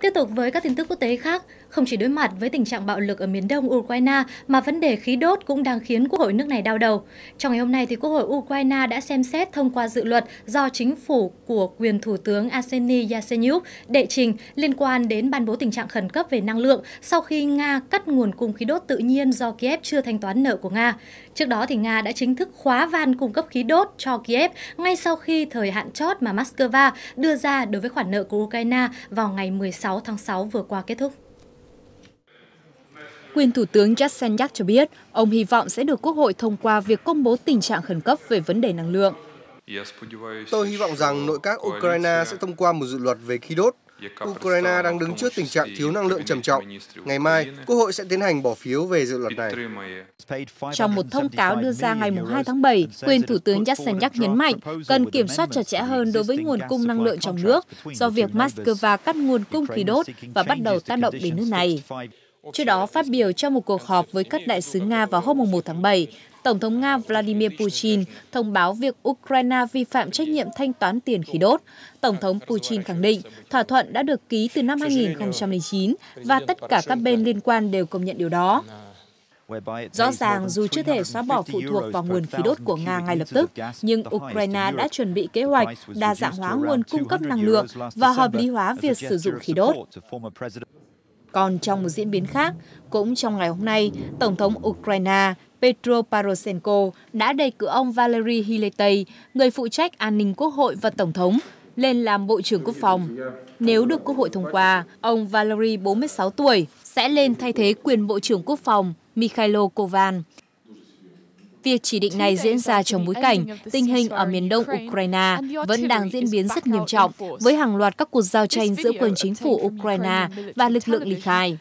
Tiếp tục với các tin tức quốc tế khác, không chỉ đối mặt với tình trạng bạo lực ở miền đông Ukraine mà vấn đề khí đốt cũng đang khiến Quốc hội nước này đau đầu. Trong ngày hôm nay thì Quốc hội Ukraine đã xem xét thông qua dự luật do chính phủ của quyền thủ tướng Arseniy Yatsenyuk đệ trình liên quan đến ban bố tình trạng khẩn cấp về năng lượng sau khi Nga cắt nguồn cung khí đốt tự nhiên do Kiev chưa thanh toán nợ của Nga. Trước đó thì Nga đã chính thức khóa van cung cấp khí đốt cho Kiev ngay sau khi thời hạn chót mà Moscow đưa ra đối với khoản nợ của Ukraine vào ngày 16 tháng 6 vừa qua kết thúc. Quyền Thủ tướng Yatsenyuk cho biết, ông hy vọng sẽ được Quốc hội thông qua việc công bố tình trạng khẩn cấp về vấn đề năng lượng. Tôi hy vọng rằng nội các Ukraine sẽ thông qua một dự luật về khí đốt. Ukraine đang đứng trước tình trạng thiếu năng lượng trầm trọng. Ngày mai, Quốc hội sẽ tiến hành bỏ phiếu về dự luật này. Trong một thông cáo đưa ra ngày 2 tháng 7, quyền Thủ tướng Yatsenyuk nhấn mạnh cần kiểm soát chặt chẽ hơn đối với nguồn cung năng lượng trong nước do việc Moscow cắt nguồn cung khí đốt và bắt đầu tác động đến nước này. Trước đó, phát biểu trong một cuộc họp với các đại sứ Nga vào hôm 1 tháng 7, Tổng thống Nga Vladimir Putin thông báo việc Ukraine vi phạm trách nhiệm thanh toán tiền khí đốt. Tổng thống Putin khẳng định thỏa thuận đã được ký từ năm 2009 và tất cả các bên liên quan đều công nhận điều đó. Rõ ràng dù chưa thể xóa bỏ phụ thuộc vào nguồn khí đốt của Nga ngay lập tức, nhưng Ukraine đã chuẩn bị kế hoạch đa dạng hóa nguồn cung cấp năng lượng và hợp lý hóa việc sử dụng khí đốt. Còn trong một diễn biến khác, cũng trong ngày hôm nay, Tổng thống Ukraine Petro Poroshenko đã đề cử ông Valery Hiletay, người phụ trách an ninh quốc hội và tổng thống, lên làm Bộ trưởng Quốc phòng. Nếu được Quốc hội thông qua, ông Valery, 46 tuổi, sẽ lên thay thế quyền Bộ trưởng Quốc phòng Mikhailo Kovan. Việc chỉ định này diễn ra trong bối cảnh tình hình ở miền đông Ukraine vẫn đang diễn biến rất nghiêm trọng với hàng loạt các cuộc giao tranh giữa quân chính phủ Ukraine và lực lượng ly khai.